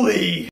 Holy!